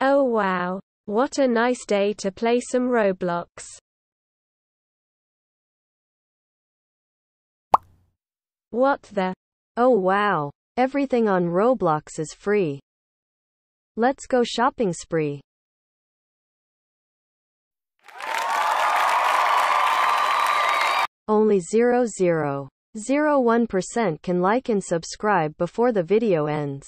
Oh wow. What a nice day to play some Roblox. What the? Oh wow. Everything on Roblox is free. Let's go shopping spree. Only 0.001% can like and subscribe before the video ends.